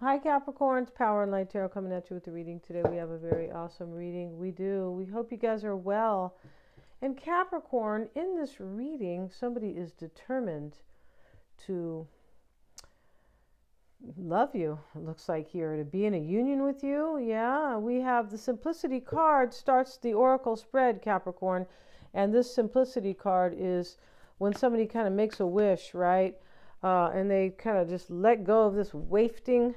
Hi, Capricorns. Power and Light Tarot coming at you with the reading today. We have a very awesome reading. We do. We hope you guys are well. And Capricorn, in this reading, somebody is determined to love you, it looks like here, to be in a union with you. Yeah, we have the Simplicity card starts the Oracle spread, Capricorn. And this Simplicity card is when somebody kind of makes a wish, right? Uh, and they kind of just let go of this wafting,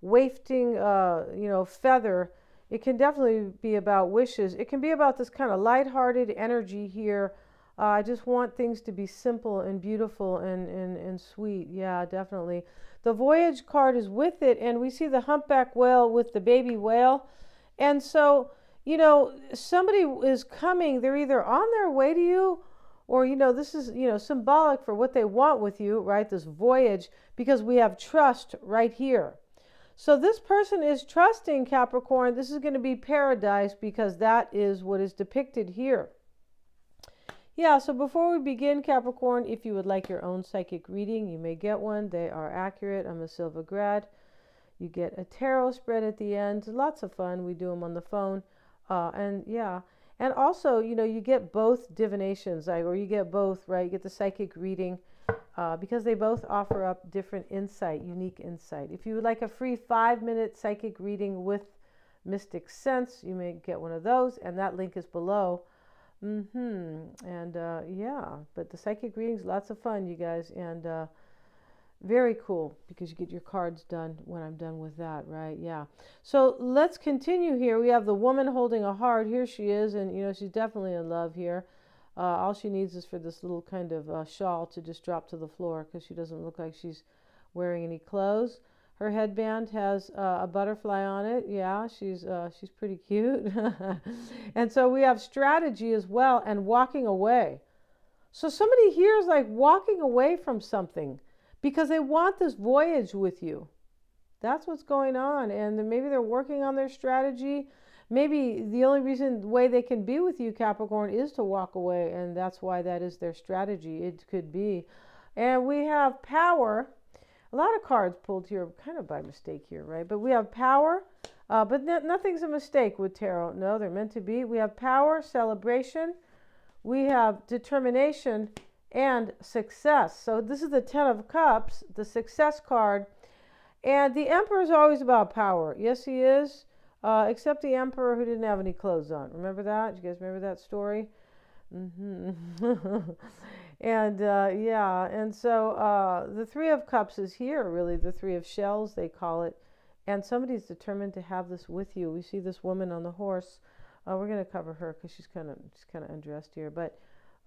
wafting, uh, you know, feather. It can definitely be about wishes. It can be about this kind of lighthearted energy here. Uh, I just want things to be simple and beautiful and, and, and sweet. Yeah, definitely. The voyage card is with it, and we see the humpback whale with the baby whale. And so, you know, somebody is coming. They're either on their way to you or you know this is you know symbolic for what they want with you right this voyage because we have trust right here so this person is trusting capricorn. This is going to be paradise because that is what is depicted here. Yeah so before we begin capricorn if you would like your own psychic reading you may get one. They are accurate. I'm a silva grad. You get a tarot spread at the end. Lots of fun. We do them on the phone. Uh, and yeah. And also, you know, you get both divinations, like, or you get both, right? You get the psychic reading uh, because they both offer up different insight, unique insight. If you would like a free five minute psychic reading with Mystic Sense, you may get one of those, and that link is below. Mm-hmm. And uh, yeah, but the psychic readings, lots of fun, you guys. And uh, very cool because you get your cards done when I'm done with that, right? Yeah. So let's continue here. We have the woman holding a heart. Here she is, and you know, she's definitely in love here. Uh, all she needs is for this little kind of uh, shawl to just drop to the floor because she doesn't look like she's wearing any clothes. Her headband has uh, a butterfly on it. Yeah, she's uh, she's pretty cute. and so we have strategy as well and walking away. So somebody here is like walking away from something because they want this voyage with you. That's what's going on. And maybe they're working on their strategy. Maybe the only reason, the way they can be with you, Capricorn, is to walk away. And that's why that is their strategy. It could be. And we have power. A lot of cards pulled here, kind of by mistake here, right? But we have power, uh, but nothing's a mistake with tarot. No, they're meant to be. We have power, celebration. We have determination and success. So this is the 10 of cups, the success card. And the emperor is always about power. Yes, he is. Uh, except the emperor who didn't have any clothes on. Remember that? You guys remember that story? Mm-hmm. and uh, yeah, and so uh, the Three of Cups is here, really, the Three of Shells, they call it. And somebody's determined to have this with you. We see this woman on the horse. Uh, we're going to cover her because she's kind of she's kind of undressed here, but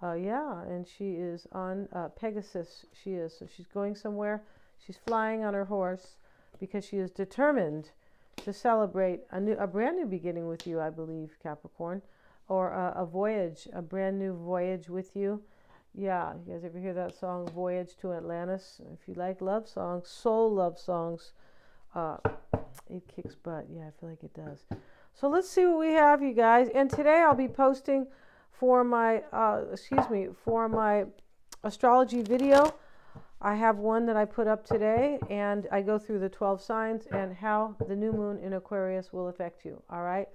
uh, yeah, and she is on uh, Pegasus. She is. So she's going somewhere. She's flying on her horse because she is determined to celebrate a new, a brand new beginning with you, I believe, Capricorn, or a, a voyage, a brand new voyage with you. Yeah, you guys ever hear that song, Voyage to Atlantis? If you like love songs, soul love songs, uh, it kicks butt. Yeah, I feel like it does. So let's see what we have, you guys. And today I'll be posting for my, uh, excuse me, for my astrology video. I have one that I put up today, and I go through the 12 signs and how the new moon in Aquarius will affect you. All right,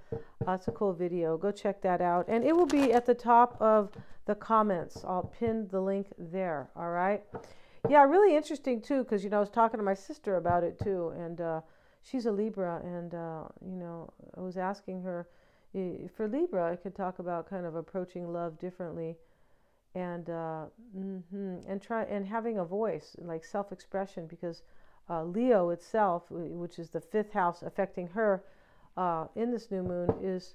that's a cool video. Go check that out, and it will be at the top of the comments. I'll pin the link there. All right. Yeah, really interesting too, because you know I was talking to my sister about it too, and uh, she's a Libra, and uh, you know I was asking her for Libra, I could talk about kind of approaching love differently, and uh, mm-hmm, and try and having a voice like self-expression because uh, Leo itself, which is the fifth house affecting her uh, in this new moon, is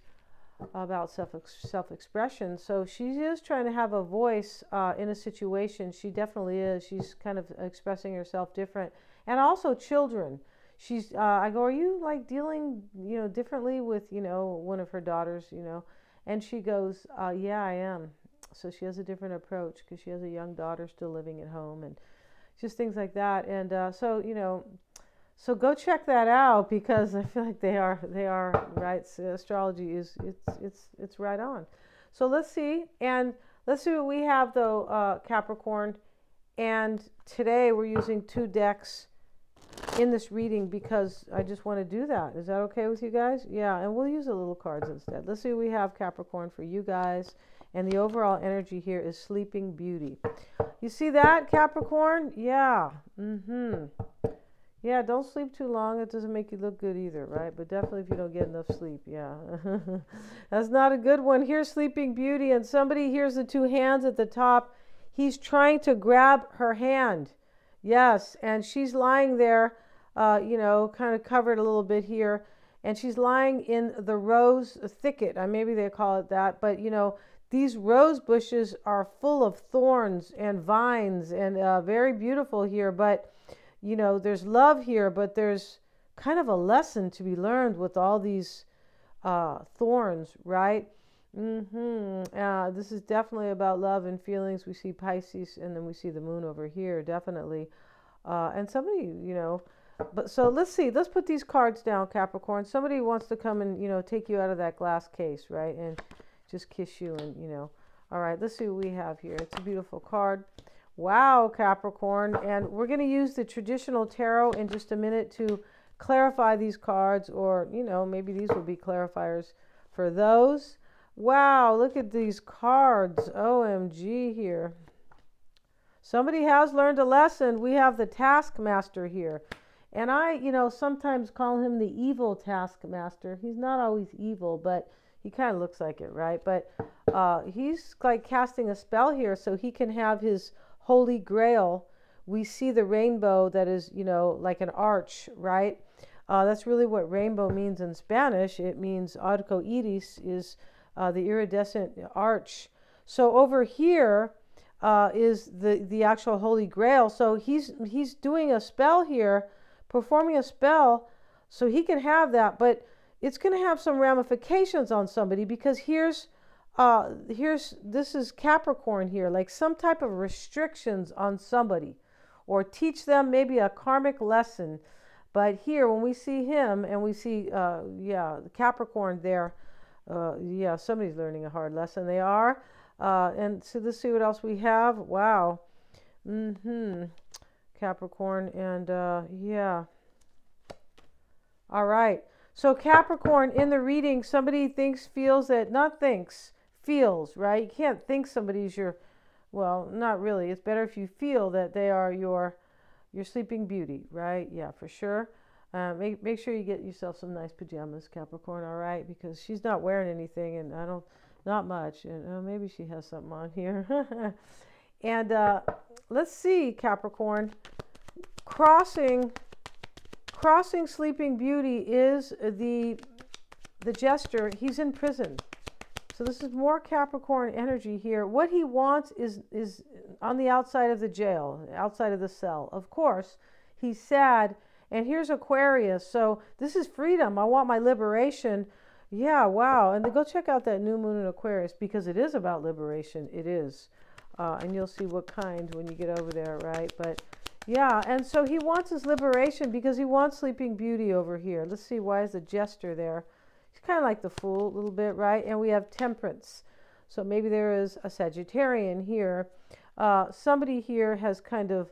about self self-expression. So she is trying to have a voice uh, in a situation. She definitely is. She's kind of expressing herself different, and also children she's uh, i go are you like dealing you know differently with you know one of her daughters you know and she goes uh, yeah i am so she has a different approach because she has a young daughter still living at home and just things like that and uh, so you know so go check that out because i feel like they are they are right astrology is it's it's it's right on so let's see and let's see what we have though uh, capricorn and today we're using two decks in this reading because I just want to do that. Is that okay with you guys? Yeah, and we'll use the little cards instead. Let's see what we have Capricorn for you guys. And the overall energy here is Sleeping Beauty. You see that, Capricorn? Yeah. Mm-hmm. Yeah, don't sleep too long. It doesn't make you look good either, right? But definitely if you don't get enough sleep, yeah. That's not a good one. Here's Sleeping Beauty, and somebody here's the two hands at the top. He's trying to grab her hand. Yes, and she's lying there, uh, you know, kind of covered a little bit here, and she's lying in the rose thicket. Uh, maybe they call it that, but you know, these rose bushes are full of thorns and vines and uh, very beautiful here. But you know, there's love here, but there's kind of a lesson to be learned with all these uh, thorns, right? Mm-hmm. Uh, this is definitely about love and feelings. We see Pisces, and then we see the moon over here, definitely. Uh, and somebody, you know, but so let's see. Let's put these cards down, Capricorn. Somebody wants to come and you know take you out of that glass case, right? And just kiss you, and you know. All right. Let's see what we have here. It's a beautiful card. Wow, Capricorn. And we're going to use the traditional tarot in just a minute to clarify these cards, or you know, maybe these will be clarifiers for those. Wow, look at these cards. OMG here. Somebody has learned a lesson. We have the taskmaster here. And I, you know, sometimes call him the evil taskmaster. He's not always evil, but he kind of looks like it, right? But uh, he's like casting a spell here so he can have his holy grail. We see the rainbow that is, you know, like an arch, right? Uh, that's really what rainbow means in Spanish. It means arco iris is uh, the iridescent arch. So over here uh, is the the actual Holy Grail. So he's he's doing a spell here, performing a spell, so he can have that. But it's going to have some ramifications on somebody because here's uh, here's this is Capricorn here, like some type of restrictions on somebody, or teach them maybe a karmic lesson. But here, when we see him and we see, uh, yeah, Capricorn there, uh, yeah, somebody's learning a hard lesson. They are. Uh, and so let's see what else we have. Wow. Mm-hmm. Capricorn. And uh, yeah. All right. So Capricorn, in the reading, somebody thinks, feels that, not thinks, feels, right? You can't think somebody's your, well, not really. It's better if you feel that they are your, your sleeping beauty, right? Yeah, for sure. Uh, make make sure you get yourself some nice pajamas, Capricorn. All right, because she's not wearing anything, and I don't, not much. And uh, maybe she has something on here. and uh, let's see, Capricorn. Crossing, crossing Sleeping Beauty is the the jester. He's in prison. So this is more Capricorn energy here. What he wants is is on the outside of the jail, outside of the cell. Of course, he's sad and here's Aquarius. So this is freedom. I want my liberation. Yeah, wow. And go check out that new moon in Aquarius because it is about liberation. It is. Uh, and you'll see what kind when you get over there, right? But yeah, and so he wants his liberation because he wants Sleeping Beauty over here. Let's see, why is the jester there? He's kind of like the fool a little bit, right? And we have temperance. So maybe there is a Sagittarian here. Uh, somebody here has kind of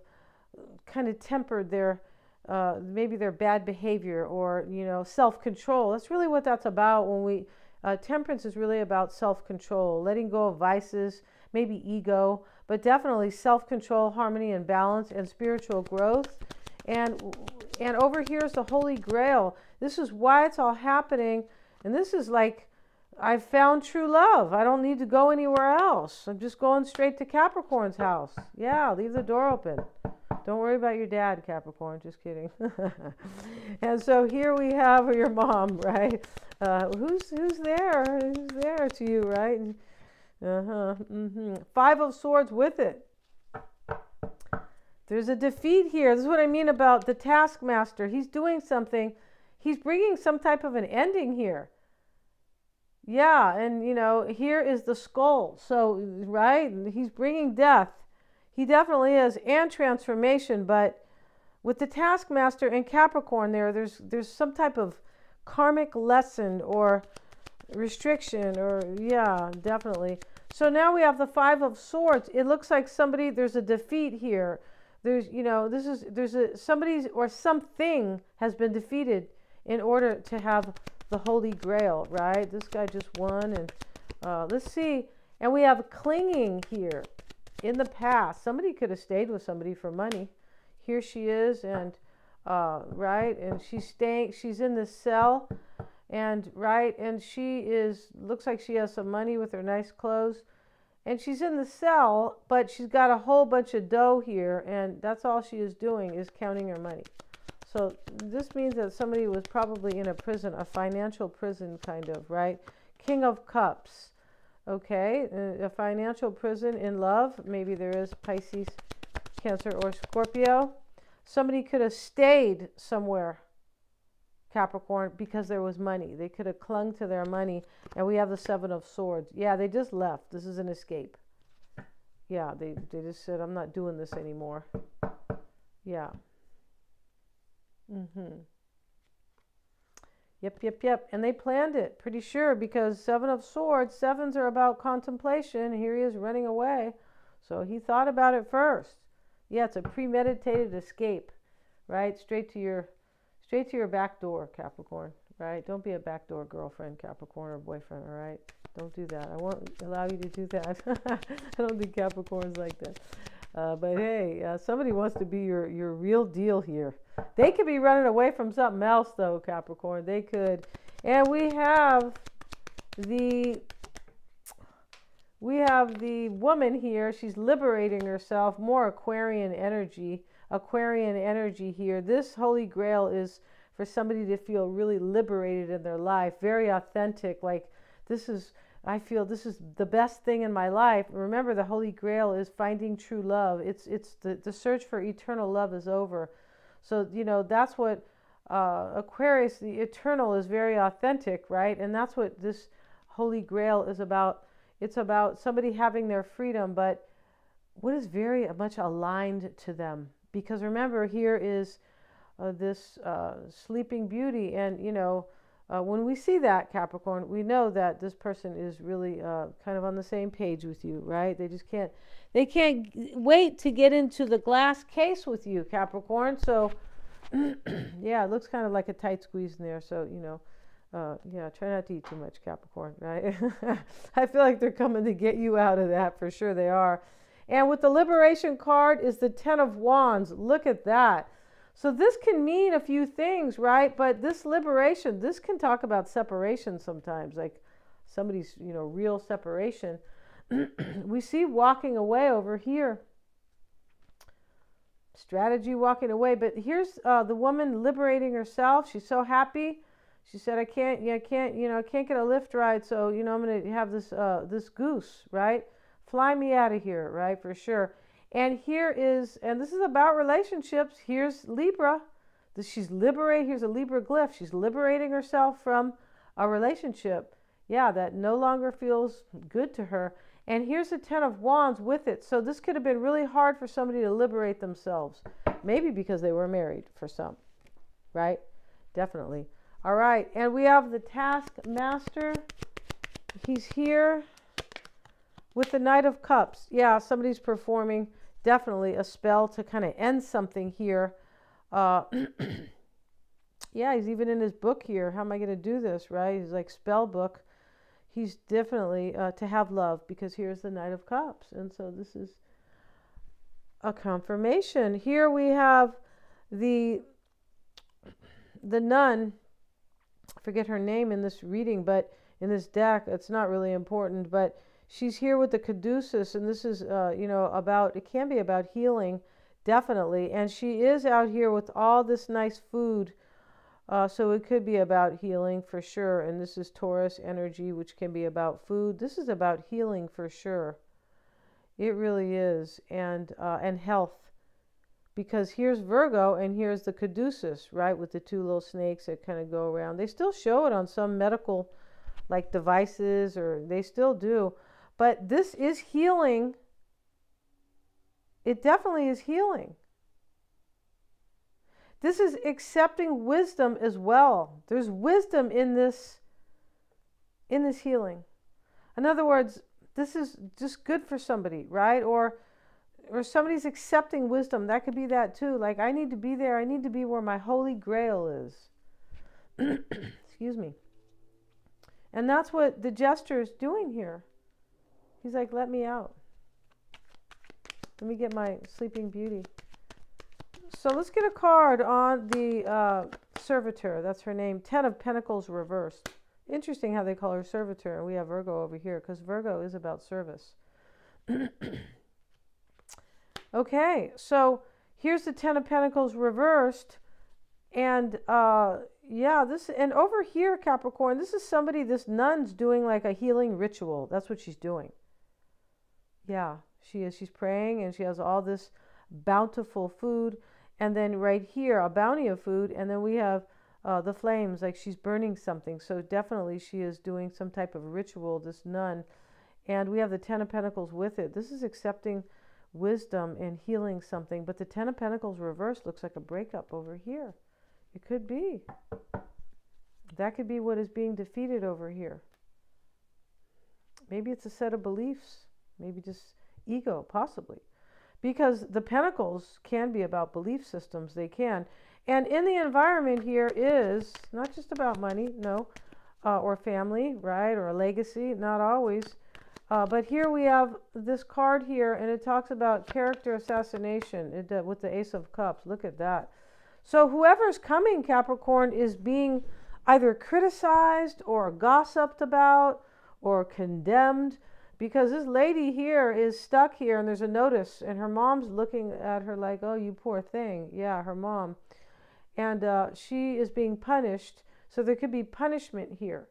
kind of tempered their uh, maybe their bad behavior or you know self-control that's really what that's about when we uh, temperance is really about self-control letting go of vices maybe ego but definitely self-control harmony and balance and spiritual growth and and over here is the holy grail this is why it's all happening and this is like I've found true love. I don't need to go anywhere else. I'm just going straight to Capricorn's house. Yeah, leave the door open. Don't worry about your dad, Capricorn. Just kidding. and so here we have your mom, right? Uh, who's who's there? Who's there to you, right? Uh huh. Mm-hmm. Five of Swords with it. There's a defeat here. This is what I mean about the taskmaster. He's doing something. He's bringing some type of an ending here. Yeah, and you know, here is the skull. So, right? He's bringing death he definitely is, and transformation. But with the Taskmaster and Capricorn, there, there's there's some type of karmic lesson or restriction, or yeah, definitely. So now we have the Five of Swords. It looks like somebody there's a defeat here. there's you know this is there's a somebody's or something has been defeated in order to have the holy grail right this guy just won and uh, let's see and we have clinging here in the past somebody could have stayed with somebody for money here she is and uh, right and she's staying she's in the cell and right and she is looks like she has some money with her nice clothes and she's in the cell, but she's got a whole bunch of dough here, and that's all she is doing is counting her money. So this means that somebody was probably in a prison, a financial prison, kind of, right? King of Cups, okay? Uh, a financial prison in love. Maybe there is Pisces, Cancer, or Scorpio. Somebody could have stayed somewhere Capricorn because there was money. They could have clung to their money. And we have the Seven of Swords. Yeah, they just left. This is an escape. Yeah, they, they just said, I'm not doing this anymore. Yeah. Mm-hmm. Yep, yep, yep. And they planned it, pretty sure, because Seven of Swords, sevens are about contemplation. Here he is running away. So he thought about it first. Yeah, it's a premeditated escape, right? Straight to your Straight to your back door, Capricorn, right? Don't be a backdoor girlfriend, Capricorn, or boyfriend, all right? Don't do that. I won't allow you to do that. I don't think Capricorn's like that. Uh, but hey, uh, somebody wants to be your, your real deal here. They could be running away from something else, though, Capricorn. They could. And we have the we have the woman here. She's liberating herself. More Aquarian energy. Aquarian energy here. This Holy Grail is for somebody to feel really liberated in their life, very authentic. Like, this is, I feel this is the best thing in my life. Remember, the Holy Grail is finding true love. It's, it's the, the search for eternal love is over. So, you know, that's what uh, Aquarius, the eternal, is very authentic, right? And that's what this Holy Grail is about. It's about somebody having their freedom, but what is very much aligned to them because remember here is uh, this uh, sleeping beauty and you know uh, when we see that capricorn we know that this person is really uh, kind of on the same page with you right they just can't they can't wait to get into the glass case with you capricorn so yeah it looks kind of like a tight squeeze in there so you know uh, yeah, try not to eat too much, Capricorn, right? I feel like they're coming to get you out of that for sure. They are. And with the liberation card is the 10 of wands. Look at that. So this can mean a few things, right? But this liberation, this can talk about separation sometimes, like somebody's, you know, real separation. we see walking away over here. Strategy walking away, but here's uh, the woman liberating herself. She's so happy. She said, "I can't, yeah, I can't, you know, I can't get a Lyft ride, so you know, I'm gonna have this, uh, this goose, right?" Fly me out of here, right? For sure. And here is, and this is about relationships. Here's Libra. She's liberate. Here's a Libra glyph. She's liberating herself from a relationship. Yeah, that no longer feels good to her. And here's the Ten of Wands with it. So this could have been really hard for somebody to liberate themselves. Maybe because they were married for some, right? Definitely. All right. And we have the Taskmaster. He's here. With the Knight of Cups, yeah, somebody's performing definitely a spell to kind of end something here. Uh, yeah, he's even in his book here. How am I going to do this, right? He's like spell book. He's definitely uh, to have love because here's the Knight of Cups. And so this is a confirmation. Here we have the the nun. I forget her name in this reading, but in this deck, it's not really important, but she's here with the caduceus, and this is, uh, you know, about, it can be about healing, definitely. And she is out here with all this nice food. Uh, so it could be about healing for sure. And this is Taurus energy, which can be about food. This is about healing for sure. It really is. And, uh, and health. Because here's Virgo and here's the caduceus, right? With the two little snakes that kind of go around. They still show it on some medical like devices or they still do but this is healing. It definitely is healing. This is accepting wisdom as well. There's wisdom in this in this healing. In other words, this is just good for somebody, right? Or or somebody's accepting wisdom. That could be that too. Like, I need to be there. I need to be where my holy grail is. Excuse me. And that's what the jester is doing here. He's like, let me out. Let me get my sleeping beauty. So let's get a card on the uh, servitor. That's her name. Ten of Pentacles reversed. Interesting how they call her servitor. We have Virgo over here because Virgo is about service. okay, so here's the Ten of Pentacles reversed. And uh, yeah, this and over here, Capricorn, this is somebody, this nun's doing like a healing ritual. That's what she's doing. Yeah, she is. She's praying and she has all this bountiful food. And then right here, a bounty of food. And then we have uh, the flames, like she's burning something. So definitely she is doing some type of ritual, this nun. And we have the Ten of Pentacles with it. This is accepting wisdom and healing something. But the Ten of Pentacles reversed looks like a breakup over here. It could be. That could be what is being defeated over here. Maybe it's a set of beliefs, maybe just ego, possibly. Because the pentacles can be about belief systems, they can. And in the environment here is not just about money, no, uh, or family, right, or a legacy, not always. Uh, but here we have this card here, and it talks about character assassination it, uh, with the Ace of Cups. Look at that. So whoever's coming, Capricorn, is being either criticized or gossiped about or condemned because this lady here is stuck here and there's a notice and her mom's looking at her like, oh, you poor thing. Yeah, her mom. And uh, she is being punished. So there could be punishment here.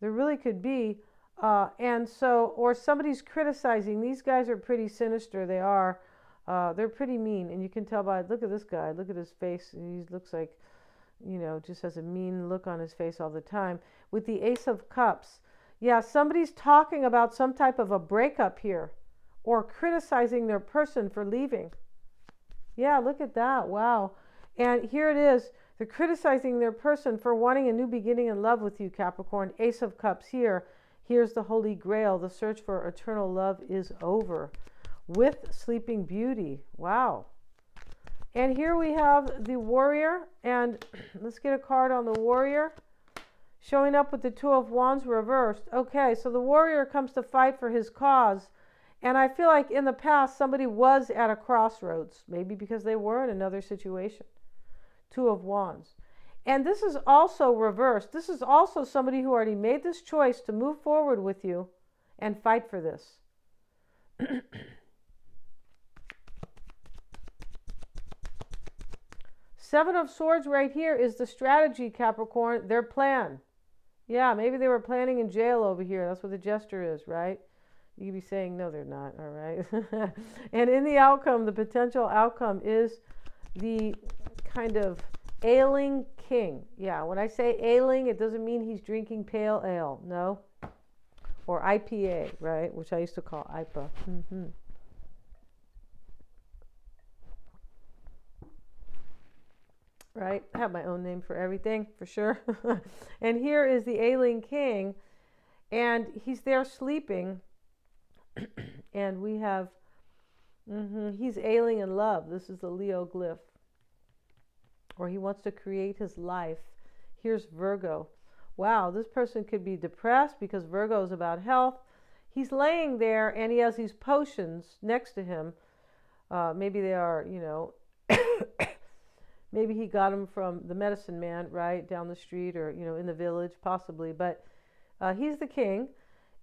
There really could be. Uh, and so, or somebody's criticizing. These guys are pretty sinister. They are. Uh, they're pretty mean, and you can tell by look at this guy. Look at his face. He looks like, you know, just has a mean look on his face all the time. With the Ace of Cups, yeah, somebody's talking about some type of a breakup here, or criticizing their person for leaving. Yeah, look at that. Wow. And here it is. They're criticizing their person for wanting a new beginning in love with you, Capricorn. Ace of Cups here. Here's the Holy Grail. The search for eternal love is over with Sleeping Beauty. Wow. And here we have the warrior. And let's get a card on the warrior. Showing up with the Two of Wands reversed. Okay, so the warrior comes to fight for his cause. And I feel like in the past, somebody was at a crossroads, maybe because they were in another situation. Two of Wands. And this is also reversed. This is also somebody who already made this choice to move forward with you and fight for this. Seven of Swords right here is the strategy, Capricorn, their plan. Yeah, maybe they were planning in jail over here. That's what the jester is, right? You'd be saying, no, they're not, all right? and in the outcome, the potential outcome is the kind of ailing king. Yeah, when I say ailing, it doesn't mean he's drinking pale ale, no? Or IPA, right? Which I used to call IPA. Mm-hmm. Right? I have my own name for everything, for sure. and here is the ailing king, and he's there sleeping, and we have, mm-hmm, he's ailing in love. This is the Leo glyph. Or he wants to create his life. Here's Virgo. Wow, this person could be depressed because Virgo is about health. He's laying there and he has these potions next to him. Uh, maybe they are, you know, maybe he got them from the medicine man right down the street or you know in the village possibly but uh, he's the king.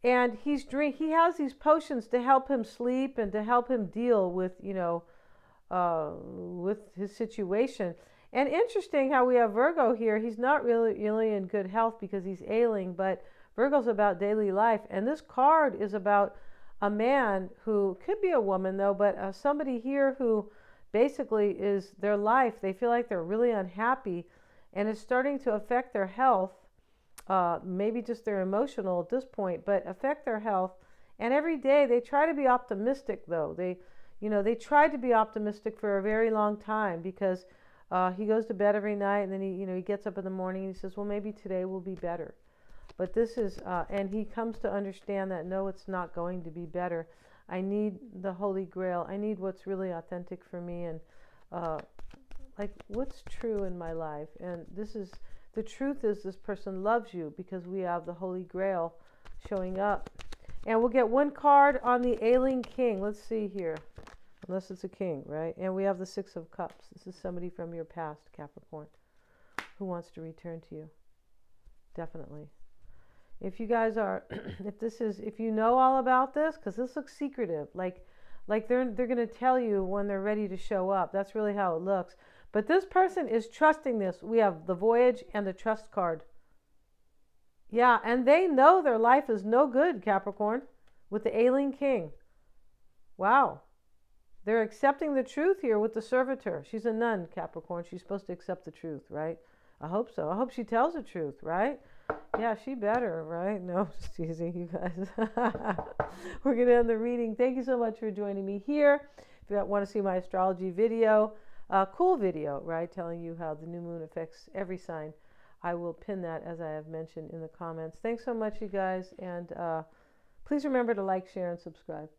And he's drink he has these potions to help him sleep and to help him deal with you know uh, with his situation. And interesting how we have virgo here. He's not really really in good health because he's ailing but virgo's about daily life. And this card is about a man who could be a woman though but uh, somebody here who basically is their life. They feel like they're really unhappy and it's starting to affect their health, uh, maybe just their emotional at this point, but affect their health. And every day they try to be optimistic though. They, you know, they try to be optimistic for a very long time because uh, he goes to bed every night and then he, you know, he gets up in the morning and he says, well, maybe today will be better. But this is, uh, and he comes to understand that no, it's not going to be better. I need the Holy Grail. I need what's really authentic for me and uh, like what's true in my life. And this is the truth is this person loves you because we have the Holy Grail showing up. And we'll get one card on the ailing king. Let's see here. Unless it's a king, right? And we have the Six of Cups. This is somebody from your past, Capricorn, who wants to return to you. Definitely. If you guys are, if this is, if you know all about this, because this looks secretive, like, like they're they're going to tell you when they're ready to show up. That's really how it looks. But this person is trusting this. We have the voyage and the trust card. Yeah, and they know their life is no good, Capricorn, with the ailing king. Wow. They're accepting the truth here with the servitor. She's a nun, Capricorn. She's supposed to accept the truth, right? I hope so. I hope she tells the truth, right? Yeah, she better, right? No, just teasing you guys. We're going to end the reading. Thank you so much for joining me here. If you want to see my astrology video, a cool video, right, telling you how the new moon affects every sign, I will pin that as I have mentioned in the comments. Thanks so much, you guys, and uh, please remember to like, share, and subscribe.